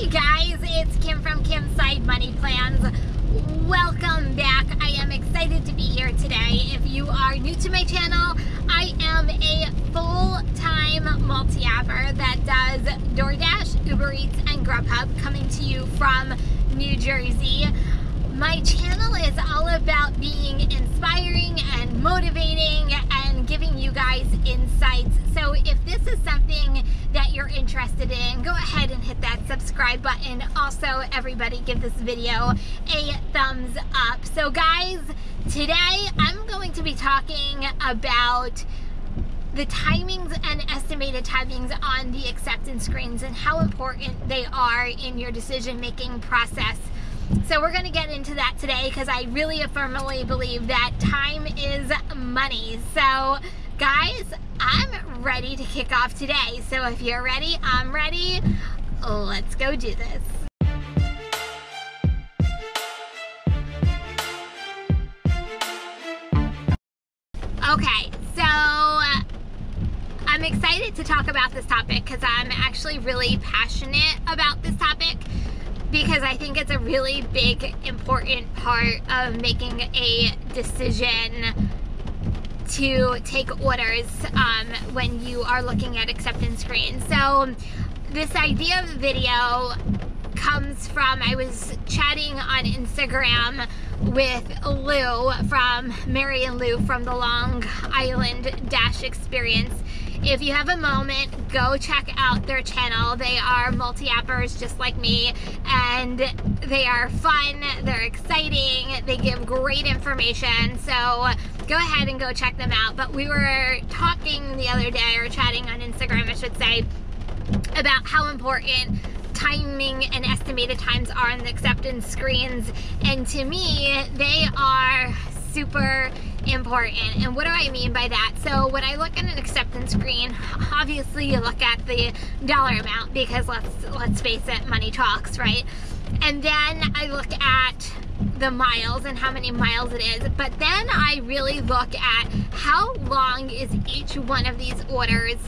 Hey guys, it's Kim from Kim's Side Money Plans. Welcome back. I am excited to be here today. If you are new to my channel, I am a full-time multi-apper that does DoorDash, Uber Eats, and Grubhub coming to you from New Jersey. My channel is all about being inspiring and motivating and giving you guys insights. So if this is something that you're interested in, go ahead and hit that subscribe button. Also, everybody give this video a thumbs up. So guys, today I'm going to be talking about the timings and estimated timings on the acceptance screens and how important they are in your decision making process. So we're going to get into that today because I really firmly believe that time is money. So guys, I'm ready to kick off today. So if you're ready, I'm ready. Let's go do this. Okay, so I'm excited to talk about this topic because I'm actually really passionate about this topic because I think it's a really big, important part of making a decision to take orders um, when you are looking at acceptance screens. So this idea of the video comes from, I was chatting on Instagram with Lou from Mary and Lou from the Long Island Dash Experience. If you have a moment, go check out their channel. They are multi-appers just like me and they are fun, they're exciting, they give great information. So go ahead and go check them out. But we were talking the other day, or chatting on Instagram, I should say, about how important timing and estimated times are on the acceptance screens. And to me, they are super important. And what do I mean by that? So when I look at an acceptance screen, obviously you look at the dollar amount because let's let's face it, money talks, right? And then I look at the miles and how many miles it is. But then I really look at how long is each one of these orders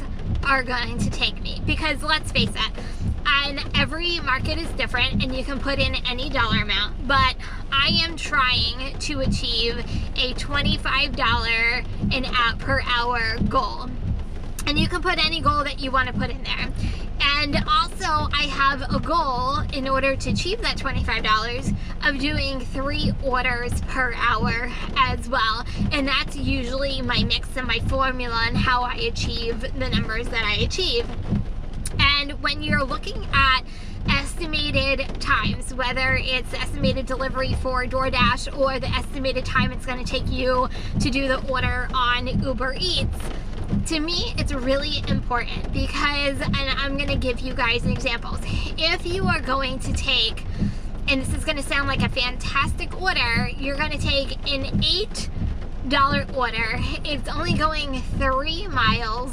are going to take me. Because let's face it, and every market is different and you can put in any dollar amount but I am trying to achieve a $25 an app per hour goal and you can put any goal that you want to put in there. And also I have a goal in order to achieve that $25 of doing three orders per hour as well. And that's usually my mix and my formula and how I achieve the numbers that I achieve. And when you're looking at estimated times, whether it's estimated delivery for DoorDash or the estimated time it's going to take you to do the order on Uber Eats, to me it's really important because, and I'm going to give you guys examples. If you are going to take, and this is going to sound like a fantastic order, you're going to take an $8 order. It's only going three miles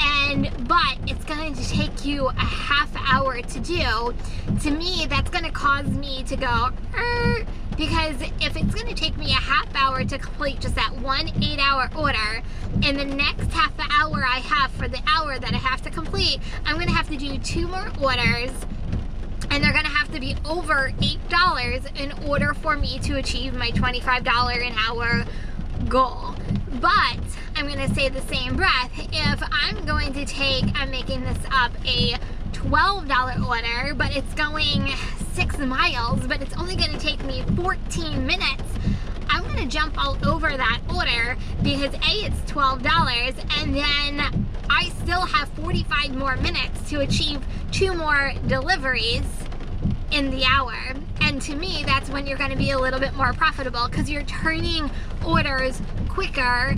and but it's going to take you a half hour to do to me that's going to cause me to go er, because if it's going to take me a half hour to complete just that one eight hour order and the next half hour I have for the hour that I have to complete I'm going to have to do two more orders and they're gonna have to be over $8 in order for me to achieve my $25 an hour goal. But I'm gonna say the same breath, if I'm going to take, I'm making this up, a $12 order, but it's going six miles, but it's only gonna take me 14 minutes, I'm gonna jump all over that order because A, it's $12, and then I still have 45 more minutes to achieve two more deliveries in the hour. And to me, that's when you're gonna be a little bit more profitable because you're turning orders quicker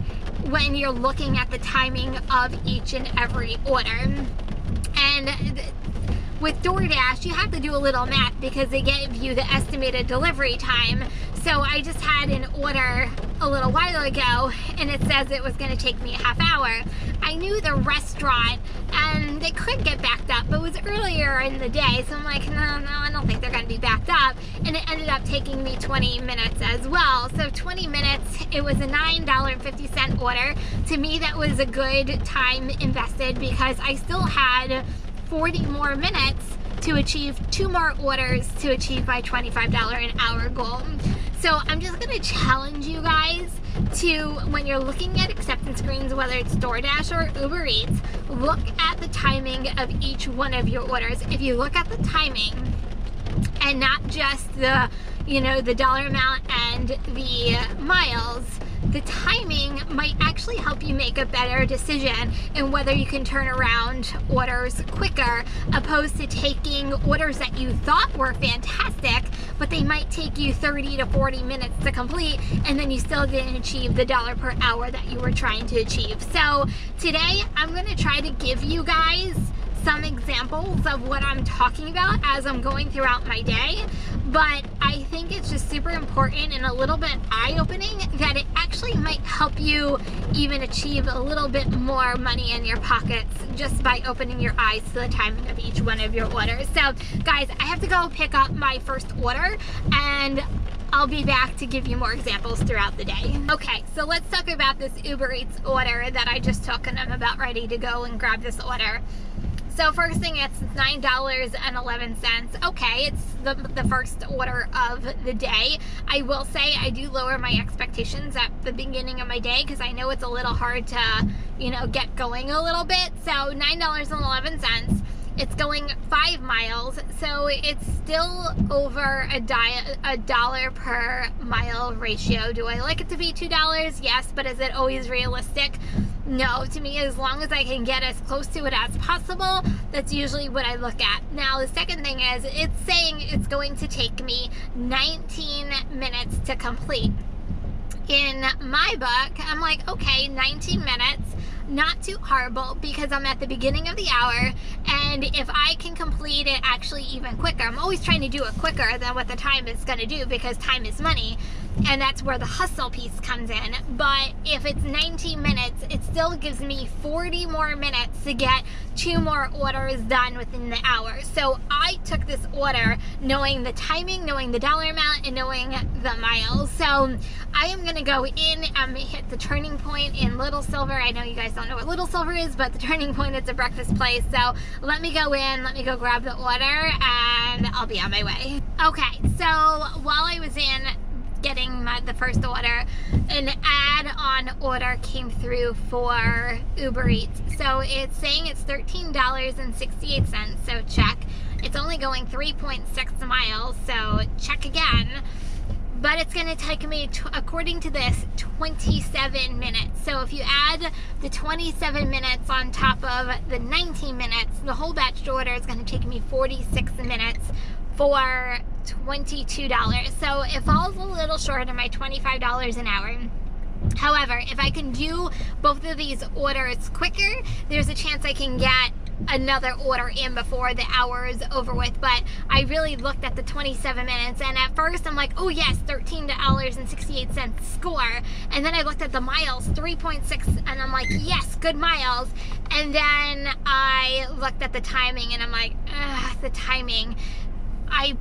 when you're looking at the timing of each and every order. And with DoorDash, you have to do a little math because they give you the estimated delivery time. So I just had an order a little while ago and it says it was going to take me a half hour. I knew the restaurant and they could get backed up, but it was earlier in the day. So I'm like, no, no, I don't think they're going to be backed up. And it ended up taking me 20 minutes as well. So 20 minutes, it was a $9.50 order. To me, that was a good time invested because I still had 40 more minutes to achieve two more orders to achieve my $25 an hour goal. So I'm just gonna challenge you guys to, when you're looking at acceptance screens, whether it's DoorDash or Uber Eats, look at the timing of each one of your orders. If you look at the timing and not just the, you know, the dollar amount and the miles, the timing might actually help you make a better decision in whether you can turn around orders quicker opposed to taking orders that you thought were fantastic but they might take you 30 to 40 minutes to complete and then you still didn't achieve the dollar per hour that you were trying to achieve. So today I'm to try to give you guys some examples of what I'm talking about as I'm going throughout my day, but I think it's just super important and a little bit eye-opening that it actually might help you even achieve a little bit more money in your pockets just by opening your eyes to the timing of each one of your orders. So guys, I have to go pick up my first order and I'll be back to give you more examples throughout the day. Okay, so let's talk about this Uber Eats order that I just took and I'm about ready to go and grab this order. So first thing, it's $9.11. Okay, it's the, the first order of the day. I will say I do lower my expectations at the beginning of my day because I know it's a little hard to, you know, get going a little bit. So $9.11. It's going five miles, so it's still over a, di- a dollar per mile ratio. Do I like it to be $2? Yes, but is it always realistic? No, to me, as long as I can get as close to it as possible, that's usually what I look at. Now, the second thing is, it's saying it's going to take me 19 minutes to complete. In my book, I'm like, okay, 19 minutes not too horrible because I'm at the beginning of the hour and if I can complete it actually even quicker, I'm always trying to do it quicker than what the time is going to do because time is money and that's where the hustle piece comes in. But if it's 19 minutes, it still gives me 40 more minutes to get two more orders done within the hour. So I took this order knowing the timing, knowing the dollar amount, and knowing the miles. So I am going to go in and hit the turning point in Little Silver. I know you guys don't know what Little Silver is, but the turning point is a breakfast place. So let me go in, let me go grab the order, and I'll be on my way. Okay, so while I was in getting my, the first order, an add-on order came through for Uber Eats. So it's saying it's $13.68, so check. It's only going 3.6 miles, so check again. But it's going to take me, according to this, 27 minutes. So if you add the 27 minutes on top of the 19 minutes, the whole batch order is going to take me 46 minutes for $22. So it falls a little short of my $25 an hour. However, if I can do both of these orders quicker, there's a chance I can get another order in before the hour is over with. But I really looked at the 27 minutes, and at first I'm like, oh yes, $13.68 score. And then I looked at the miles, 3.6, and I'm like, yes, good miles. And then I looked at the timing, and I'm like, the timing. I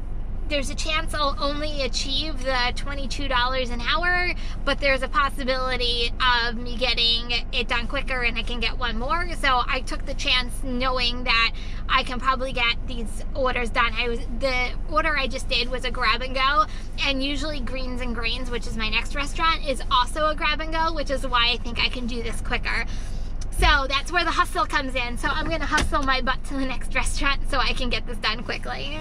there's a chance I'll only achieve the $22 an hour, but there's a possibility of me getting it done quicker and I can get one more. So I took the chance knowing that I can probably get these orders done. I was the order I just did was a grab and go, and usually Greens and Grains, which is my next restaurant, is also a grab and go, which is why I think I can do this quicker. So that's where the hustle comes in. So I'm gonna hustle my butt to the next restaurant so I can get this done quickly.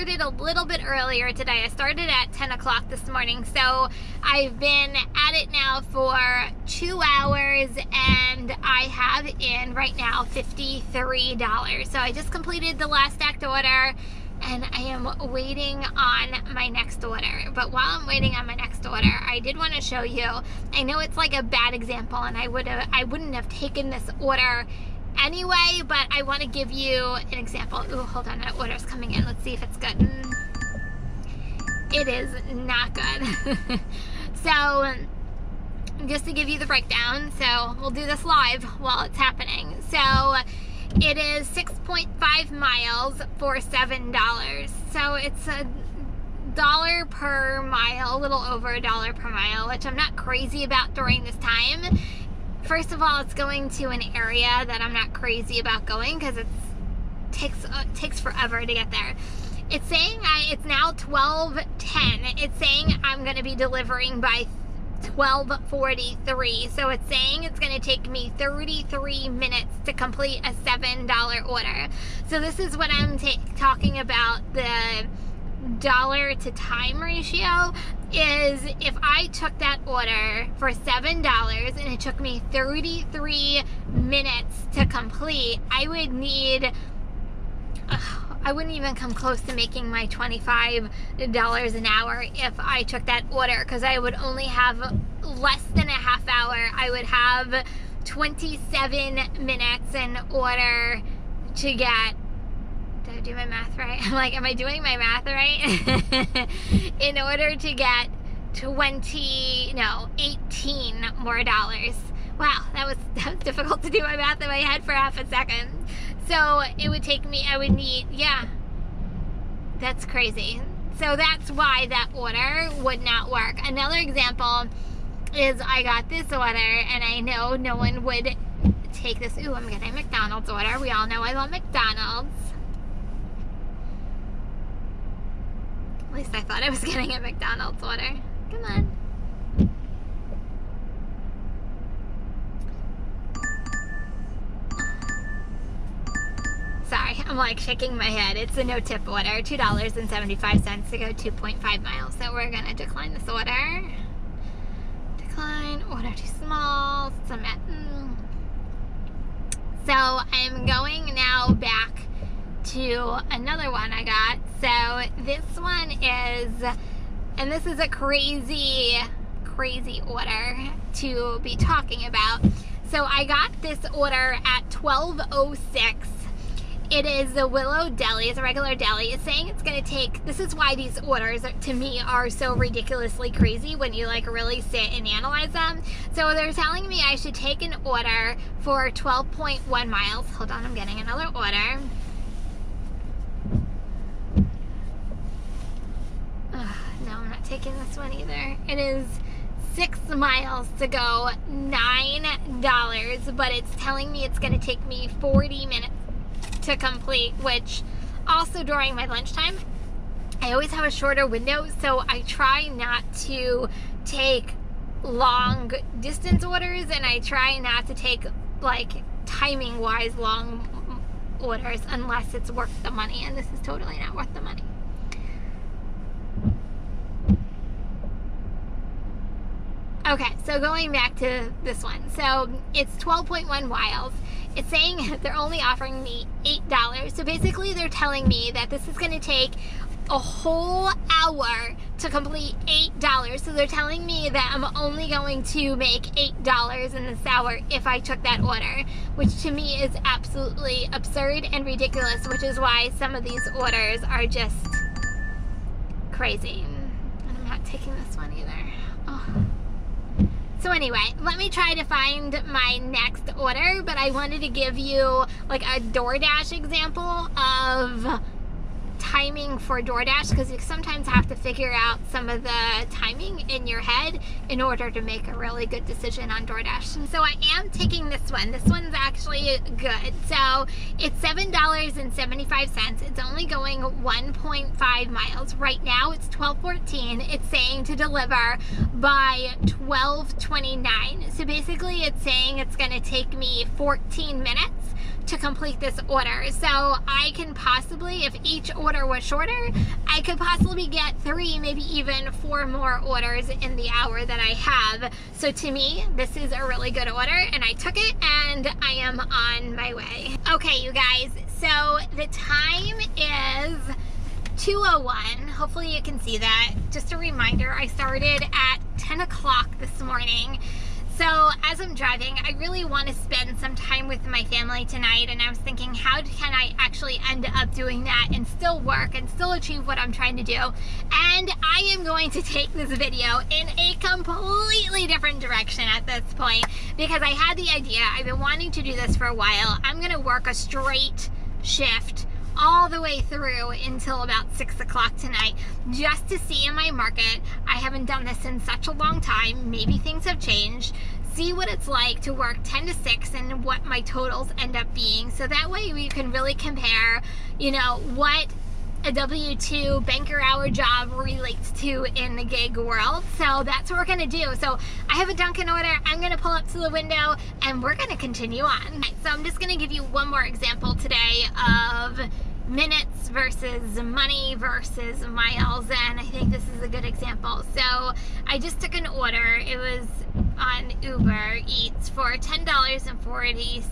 Started a little bit earlier today. I started at 10 o'clock this morning, so I've been at it now for two hours and I have in right now $53. So I just completed the last act order and I am waiting on my next order. But while I'm waiting on my next order, I did want to show you. I know it's like a bad example, and I would have I wouldn't have taken this order anyway, but I want to give you an example. Ooh, hold on, that order's coming in. Let's see if it's good. It is not good. so, just to give you the breakdown, so we'll do this live while it's happening. So, it is 6.5 miles for $7. So, it's a dollar per mile, a little over a dollar per mile, which I'm not crazy about during this time. First of all, it's going to an area that I'm not crazy about going because it takes uh, takes forever to get there. It's saying I it's now 12:10. It's saying I'm going to be delivering by 12:43. So it's saying it's going to take me 33 minutes to complete a $7 order. So this is what I'm talking about the dollar to time ratio is if I took that order for $7 and it took me 33 minutes to complete, I would need, uh, I wouldn't even come close to making my $25 an hour if I took that order because I would only have less than a half hour. I would have 27 minutes in order to get I do my math right? I'm like, am I doing my math right? in order to get 20, no, 18 more dollars. Wow, that was, that was difficult to do my math in my head for half a second. So it would take me, I would need, yeah, that's crazy. So that's why that order would not work. Another example is I got this order and I know no one would take this. Ooh, I'm getting McDonald's order. We all know I love McDonald's. At least I thought I was getting a McDonald's order. Come on. Sorry, I'm like shaking my head. It's a no tip order, $2.75 to go 2.5 miles. So we're gonna decline this order. Decline, order too small, submit. Mm. So I'm going now back to another one I got. So this one is, and this is a crazy, crazy order to be talking about. So I got this order at 1206 it is the Willow Deli. It's a regular deli. It's saying it's going to take, this is why these orders to me are so ridiculously crazy when you like really sit and analyze them. So they're telling me I should take an order for 12.1 miles. Hold on, I'm getting another order. no, I'm not taking this one either. It is six miles to go, $9, but it's telling me it's going to take me 40 minutes to complete, which also during my lunchtime, I always have a shorter window, so I try not to take long distance orders and I try not to take like timing wise long orders unless it's worth the money and this is totally not worth the money. Okay, so going back to this one. So it's 12.1 miles. It's saying they're only offering me $8. So basically they're telling me that this is going to take a whole hour to complete $8. So they're telling me that I'm only going to make $8 in this hour if I took that order, which to me is absolutely absurd and ridiculous, which is why some of these orders are just crazy. And I'm not taking this one either. Oh. So anyway, let me try to find my next order, but I wanted to give you like a DoorDash example of timing for DoorDash because you sometimes have to figure out some of the timing in your head in order to make a really good decision on DoorDash. So I am taking this one. This one's actually good. So it's $7.75. It's only going 1.5 miles. Right now it's 12.14. It's saying to deliver by 12.29. So basically it's saying it's going to take me 14 minutes to complete this order. So I can possibly, if each order was shorter, I could possibly get three, maybe even four more orders in the hour that I have. So to me, this is a really good order and I took it and I am on my way. Okay, you guys, so the time is 201. Hopefully you can see that. Just a reminder, I started at 10 o'clock this morning. So as I'm driving, I really want to spend some time with my family tonight, and I was thinking, how can I actually end up doing that and still work and still achieve what I'm trying to do? And I am going to take this video in a completely different direction at this point because I had the idea, I've been wanting to do this for a while. I'm going to work a straight shift all the way through until about six o'clock tonight just to see in my market. I haven't done this in such a long time. Maybe things have changed. See what it's like to work 10 to 6 and what my totals end up being. So that way we can really compare, you know, what a W-2 banker hour job relates to in the gig world. So that's what we're gonna do. So I have a Dunkin' order. I'm gonna pull up to the window and we're gonna continue on. So I'm just gonna give you one more example today of minutes versus money versus miles and I think this is a good example. So I just took an order. It was on Uber Eats for $10.40.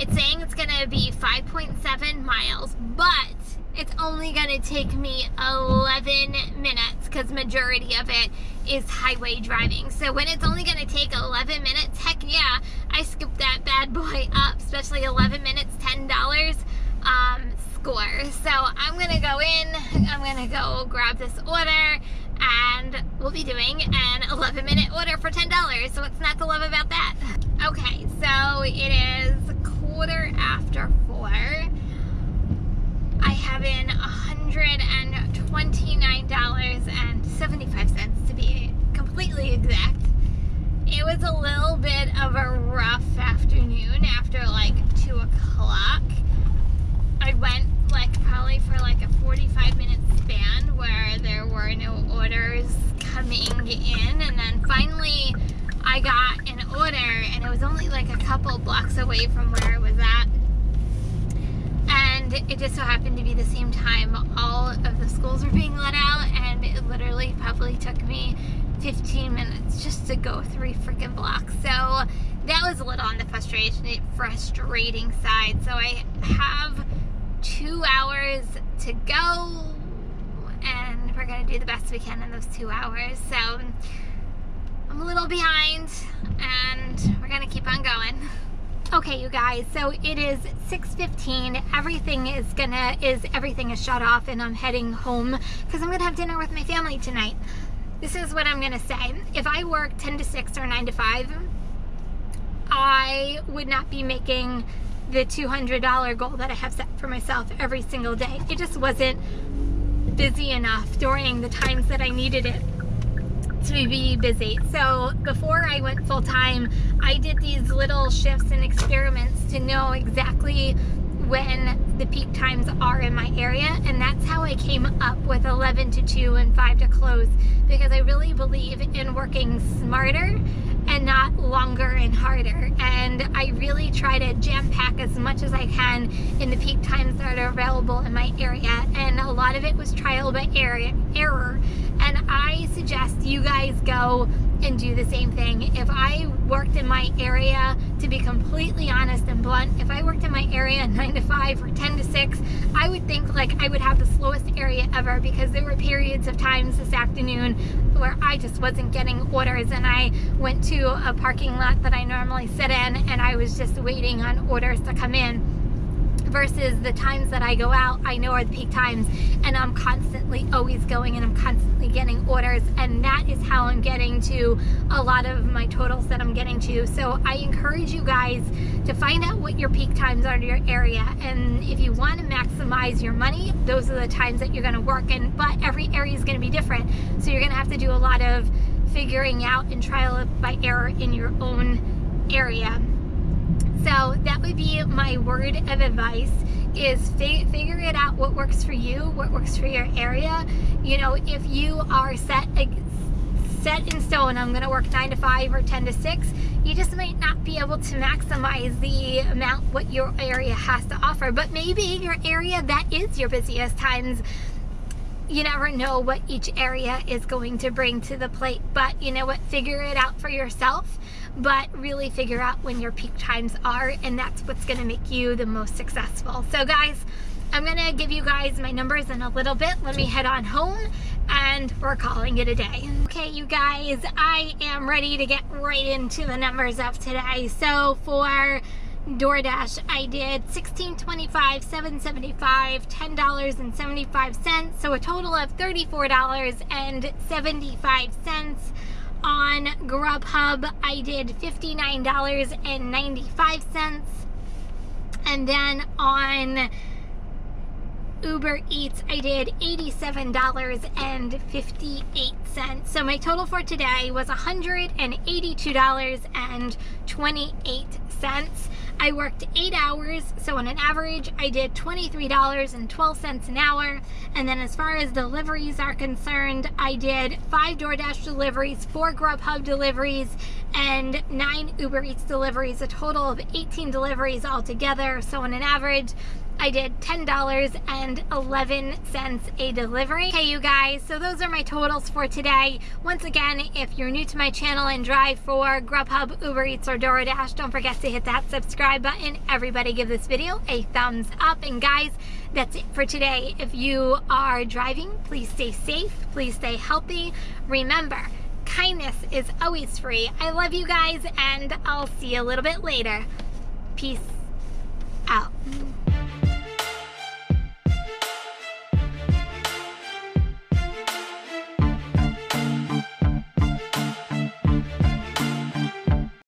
It's saying it's gonna be 5.7 miles, but it's only gonna take me 11 minutes because majority of it is highway driving. So when it's only gonna take 11 minutes, heck yeah, I scooped that bad boy up, especially 11 minutes, $10 um, score. So I'm gonna go in, I'm gonna go grab this order, and we'll be doing an 11 minute order for $10. So what's not to love about that? Okay, so it is quarter after four. I have in $129.75 to be completely exact. It was a little bit of a rough afternoon after like two o'clock. I went like probably for like a 45 minute span where there were no orders coming in and then finally I got an order and it was only like a couple blocks away from where I was at and it just so happened to be the same time all of the schools were being let out and it literally probably took me 15 minutes just to go three freaking blocks so that was a little on the frustration frustrating side so I have two hours to go and we're gonna do the best we can in those two hours. So I'm a little behind and we're gonna keep on going. Okay, you guys, so it is 6.15. Everything is gonna, is everything is shut off and I'm heading home because I'm gonna have dinner with my family tonight. This is what I'm gonna say. If I work 10 to 6 or 9 to 5, I would not be making the $200 goal that I have set for myself every single day. It just wasn't busy enough during the times that I needed it to be busy. So before I went full time, I did these little shifts and experiments to know exactly when the peak times are in my area and that's how I came up with 11 to 2 and 5 to close because I really believe in working smarter and not longer and harder. And I really try to jam pack as much as I can in the peak times that are available in my area. And a lot of it was trial by error. And I suggest you guys go and do the same thing. If I worked in my area, to be completely honest and blunt, if I worked in my area 9 to 5 or 10 to 6, I would think like I would have the slowest area ever because there were periods of times this afternoon where I just wasn't getting orders and I went to a parking lot that I normally sit in and I was just waiting on orders to come in versus the times that I go out, I know are the peak times and I'm constantly always going and I'm constantly getting orders and that is how I'm getting to a lot of my totals that I'm getting to. So I encourage you guys to find out what your peak times are in your area and if you want to maximize your money, those are the times that you're going to work in, but every area is going to be different. So you're going to have to do a lot of figuring out and trial by error in your own area. So that would be my word of advice is fig figure it out what works for you, what works for your area. You know, if you are set set in stone, I'm to work 9 to 5 or 10 to 6, you just might not be able to maximize the amount what your area has to offer. But maybe your area that is your busiest times you never know what each area is going to bring to the plate but you know what figure it out for yourself but really figure out when your peak times are and that's what's to make you the most successful so guys I'm gonna give you guys my numbers in a little bit. Let me head on home and we're calling it a day. Okay, you guys, I am ready to get right into the numbers of today. So for DoorDash, I did $16.25, $7.75, $10.75, so a total of $34.75. On Grubhub, I did $59.95. And then on Uber Eats, I did $87.58. So my total for today was $182.28. I worked eight hours, so on an average, I did $23.12 an hour. And then as far as deliveries are concerned, I did five DoorDash deliveries, four Grubhub deliveries, and nine Uber Eats deliveries, a total of 18 deliveries altogether. So on an average, I did $10.11 a delivery. Hey you guys, so those are my totals for today. Once again, if you're new to my channel and drive for Grubhub, Uber Eats, or DoorDash, don't forget to hit that subscribe button. Everybody give this video a thumbs up. And guys, that's it for today. If you are driving, please stay safe, please stay healthy. Remember, kindness is always free. I love you guys, and I'll see you a little bit later. Peace out.